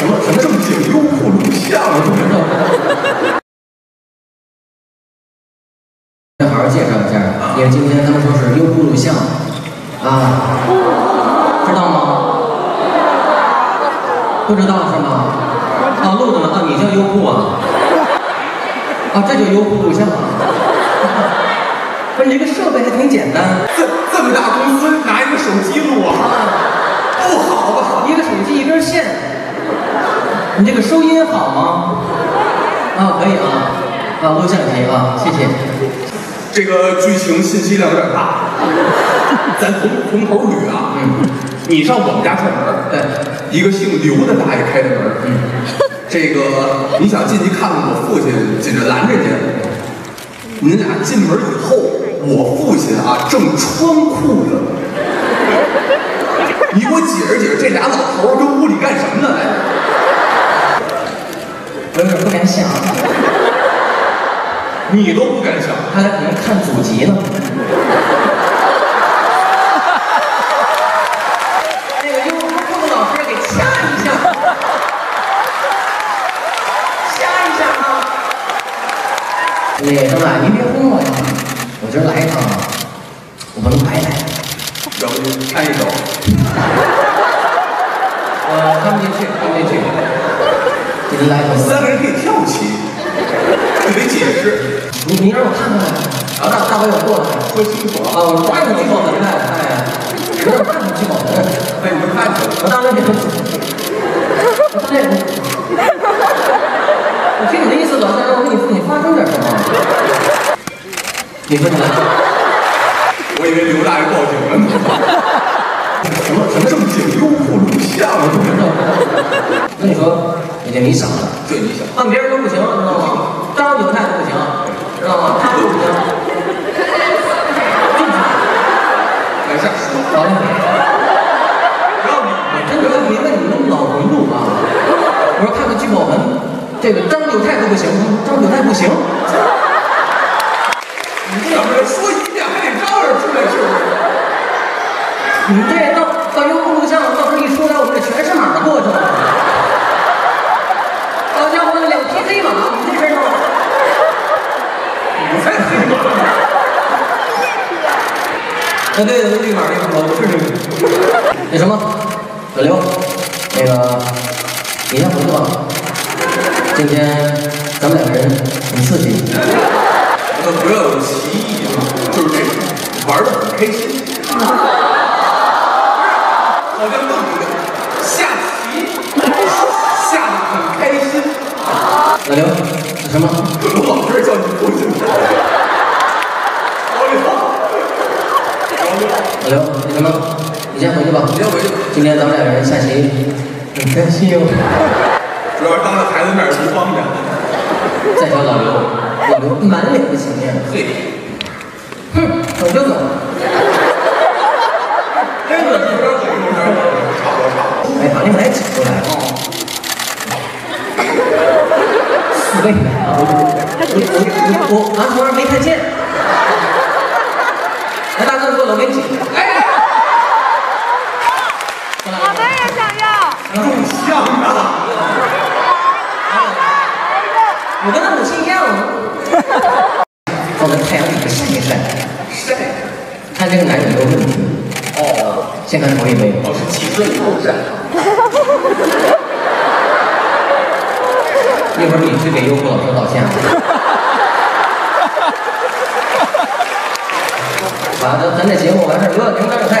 什么什么正经优酷录像啊？不知道。再好好介绍一下，因为今天他们说是优酷录像啊，知道吗？不知道是吗？啊，录着呢啊，你叫优酷啊？啊，这叫优酷录像啊？不是，这个设备还挺简单，这这么大公司拿一个手机啊，不好吧？一个手机一根线，你这个收音好吗？啊，可以啊，啊，录像可以啊，谢谢。这个剧情信息量有点大，咱从从头捋啊。嗯，你上我们家串门儿，对，一个姓刘的大爷开的门儿。嗯，这个你想进去看看我父亲，紧着拦着您。您俩进门以后，我父亲啊正穿裤子。你给我解释解释，这俩老头儿跟屋里干什么呢？来，我有点不敢想，你都不敢想。他俩可能看祖籍呢。那个优酷的老师给掐一下，掐一下啊！那个张大，您别轰我呀，我今儿来一趟啊，我不能白来。要不就看一手。我看不进去，看不进去。给您来一口三个人可以跳起，你得解释，你你让我看看呗。啊，大大伟，我过来。说清楚啊。啊，我抓着你过门来，哎，我看看聚宝盆。被你们看见了。我当然得，我当然得。我听你的意思，老三让我跟你父亲发生点什么？你父亲来，我以为刘大爷报警了呢。什么什么正经优酷录像。我跟你说，你这你傻了，对，你想换别人都不行，知道吗？张九泰都不行，知道吗？他都不行。来下说，好嘞，让你我真的不明白你们老回路啊！我说看看聚宝盆，这个张九泰都不行，张九泰不行。你这怎么着说一遍还得嚷嚷出来是不是？你这到到优酷录像，到时候一出来，我们这全是码过去了。好家伙，两匹黑马，你这身上，你才黑马。啊对，那绿码那个，我是绿码。那什么，小刘，那个你先回去吧。今天咱们两个人很刺激。那不要有歧义啊，就是这种玩的很开心。老刘，什么，我老是叫你父亲。老刘，老刘，老刘，那什么，你先回去吧。你先回去。今天咱们两个人下棋很开心哦。主要是当着孩子面儿不方便。再说老刘，老刘满脸的情面，对，哼，走就走。真的一边走一边走，差不多差不多。哎，把你们来挤过来我我我我俺同儿没看见。来，大哥过来，我给你挤。哎，我们也想要。更像啊！我跟他母亲一样，放在太阳底下晒一晒，晒，看这个奶有没有问题。哦，先看头一杯，我是起色以后晒。一会儿你去给优酷老师道歉。完了咱这节目完事儿，哥，您张有太